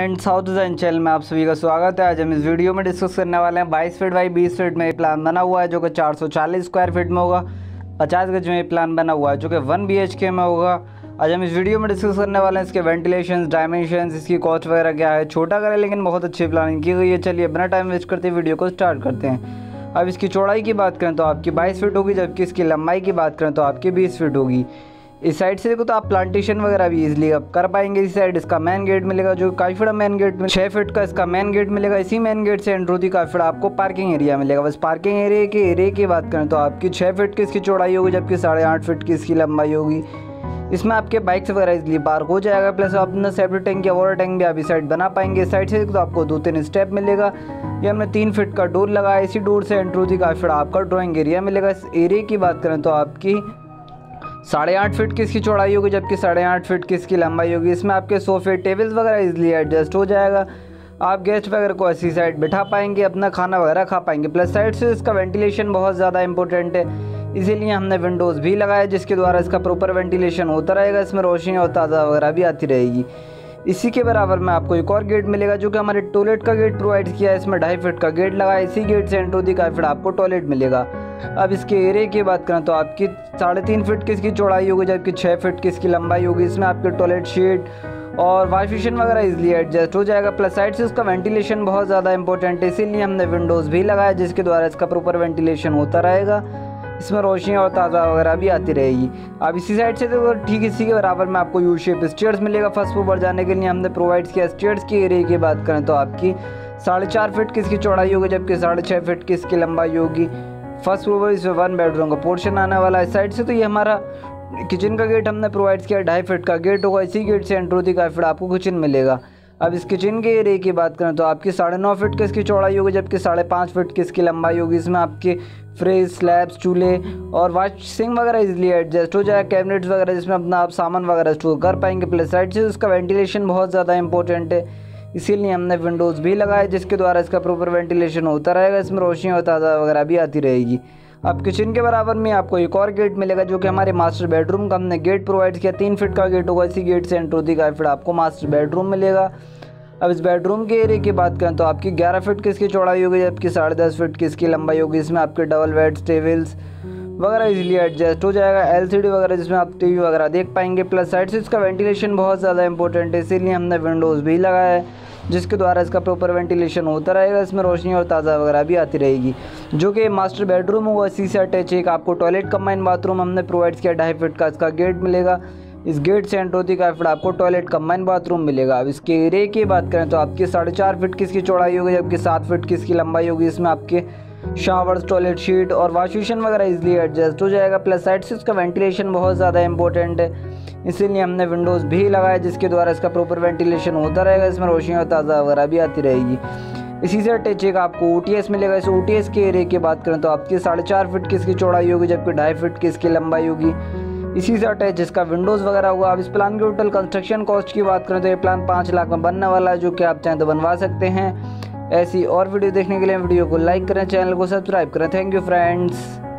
And south design channel में आप सभी का स्वागत है। आज हम इस वीडियो में डिस्कस करने वाले हैं 22 फीट बाई 20 फीट में प्लान बना हुआ है, जो कि 440 स्क्वायर फीट में होगा। 50 गज में प्लान बना हुआ है, जो कि 1 बी में होगा। आज हम इस वीडियो में डिस्कस करने वाले हैं इसके वेंटिलेशन डायमेंशन इसकी कॉस्ट वगैरह क्या है, छोटा कर, लेकिन बहुत अच्छी प्लानिंग की गई है। चलिए बिना टाइम वेस्ट करते वीडियो को स्टार्ट करते हैं। अब इसकी चौड़ाई की बात करें तो आपकी 22 फीट होगी, जबकि इसकी लंबाई की बात करें तो आपकी 20 फीट होगी। इस साइड से देखो तो आप प्लांटेशन वगैरह भी इजीली अब कर पाएँगे। इस साइड इसका मेन गेट मिलेगा, जो काफ़ी बड़ा मेन गेट में छः फीट का इसका मेन गेट मिलेगा। इसी मेन गेट से एंट्रो थी काफ़ी आपको पार्किंग एरिया मिलेगा। बस पार्किंग एरिया के एरिया की बात करें तो आपकी छः फीट की इसकी चौड़ाई होगी, जबकि साढ़े आठ फीट की इसकी लंबाई होगी। इसमें आपके बाइक्स वगैरह इजली पार्क हो जाएगा प्लस आप अपना सेफ्टी टैंक या वाटर टैंक भी आप इस साइड बना पाएँगे। इस साइड से तो आपको दो तीन स्टेप मिलेगा। ये हमने तीन फीट का डोर लगाया। इसी डोर से एंट्रो थी काफ़ी आपका ड्राइंग एरिया मिलेगा। इस एरिया की बात करें तो आपकी साढ़े आठ फीट की इसकी चौड़ाई होगी, जबकि साढ़े आठ फीट की इसकी लंबाई होगी? इसमें आपके सोफे, टेबल्स वगैरह इजीली एडजस्ट हो जाएगा। आप गेस्ट वगैरह को ऐसी साइड बिठा पाएँगे, अपना खाना वगैरह खा पाएँगे। प्लस साइड से इसका वेंटिलेशन बहुत ज़्यादा इंपॉर्टेंट है। इसीलिए हमने विंडोज़ भी लगाया, जिसके द्वारा इसका प्रॉपर वेंटिलेशन होता रहेगा। इसमें रोशनी और ताज़ा वगैरह भी आती रहेगी। इसी के बराबर में आपको एक और गेट मिलेगा, जो कि हमारे टॉयलेट का गेट प्रोवाइड किया है। इसमें ढाई फीट का गेट लगा इसी गेट से एंट्रो दी काफ़ी आपको टॉयलेट मिलेगा। अब इसके एरिया की बात करें तो आपकी साढ़े तीन फिट की इसकी चौड़ाई होगी, जबकि छः फिट की इसकी लंबाई होगी। इसमें आपके टॉयलेट शीट और वाइफिशन वगैरह इजली एडजस्ट हो जाएगा। प्लस साइड से उसका वेंटिलेशन बहुत ज़्यादा इंपॉर्टेंट है, इसीलिए हमने विंडोज़ भी लगाया, जिसके द्वारा इसका प्रॉपर वेंटिलेशन होता रहेगा। इसमें रोशनी और ताज़ा वगैरह भी आती रहेगी। अब इसी साइड से तो ठीक इसी के बराबर में आपको यू शेप स्टेयर्स मिलेगा फ़र्स्ट फ्लोर पर जाने के लिए। हमने प्रोवाइड किया स्टेयर्स की एरिया की बात करें तो आपकी साढ़े चार फिट की इसकी चौड़ाई होगी, जबकि साढ़े छः फिट की इसकी लंबाई होगी। फ़र्स्ट फ्लोर इसमें वन बेडरूम का पोर्शन आने वाला है। साइड से तो ये हमारा किचन का गेट हमने प्रोवाइड किया, ढाई फीट का गेट होगा, इसी गेट से एंट्रो थी काफ़ी आपको किचन मिलेगा। अब इस किचन के एरिए की बात करें तो आपकी साढ़े नौ फीट की इसकी चौड़ाई होगी, जबकि साढ़े पाँच फीट की इसकी लंबाई होगी? इसमें आपके फ्रिज स्लैब्स चूल्हे और वॉशिंग वगैरह इजिली एडजस्ट हो जाएगा कैबिनेट्स वगैरह जिसमें अपना आप सामान वगैरह स्टोर कर पाएँगे। प्लस साइड से उसका वेंटिलेशन बहुत ज़्यादा इंपॉर्टेंट है। इसीलिए हमने विंडोज़ भी लगाए, जिसके द्वारा इसका प्रॉपर वेंटिलेशन होता रहेगा, इसमें रोशनी और ताज़ा वगैरह भी आती रहेगी। अब किचन के बराबर में आपको एक और गेट मिलेगा, जो कि हमारे मास्टर बेडरूम का हमने गेट प्रोवाइड किया। तीन फीट का गेट होगा, इसी गेट से एंटर होती है फिर आपको मास्टर बेडरूम मिलेगा। अब इस बेडरूम के एरिया की बात करें तो आपकी 11 फीट की इसकी चौड़ाई होगी, जबकि साढ़े दस फीट की इसकी लंबाई होगी। इसमें आपके डबल बेड्स टेबल्स वगैरह इजीली एडजस्ट हो जाएगा। एलसीडी वगैरह जिसमें आप टीवी वगैरह देख पाएँगे। प्लस साइड से इसका वेंटिलेशन बहुत ज़्यादा इंपॉर्टेंट है। इसीलिए हमने विंडोज़ भी लगाया है, जिसके द्वारा इसका प्रॉपर वेंटिलेशन होता रहेगा। इसमें रोशनी और ताज़ा वगैरह भी आती रहेगी। जो कि मास्टर बेडरूम होगा, इसी से अटैच एक आपको टॉयलेट कम्बाइन बाथरूम हमने प्रोवाइड किया। ढाई फीट का इसका गेट मिलेगा। इस गेट से एंटर होती है फिर आपको टॉयलेट कम्बाइन बाथरूम मिलेगा। अब इसके एरिए की बात करें तो आपकी साढ़े चार फीट की इसकी चौड़ाई होगी, जबकि सात फीट की इसकी लंबाई होगी। इसमें आपके शावर्स टॉयलेट शीट और वॉशिशन वगैरह इजीली एडजस्ट हो जाएगा। प्लस साइड से इसका वेंटिलेशन बहुत ज़्यादा इंपॉर्टेंट है। इसीलिए हमने विंडोज़ भी लगाया जिसके द्वारा इसका प्रॉपर वेंटिलेशन होता रहेगा। इसमें रोशनी और ताज़ा वगैरह भी आती रहेगी। इसी से अटैच एक आपको ओ टी एस मिलेगा। इस ओ टी एस के एरिया की बात करें तो आपकी साढ़े चार फिट की इसकी चौड़ाई होगी, जबकि ढाई फिट की इसकी लंबाई होगी। इसी से अटैच जिसका विंडोज़ वगैरह होगा। अब इस प्लान के टोटल कंस्ट्रक्शन कॉस्ट की बात करें तो ये प्लान पाँच लाख में बनने वाला है, जो कि आप चाहें तो बनवा सकते हैं। ऐसी और वीडियो देखने के लिए वीडियो को लाइक करें, चैनल को सब्सक्राइब करें। Thank you friends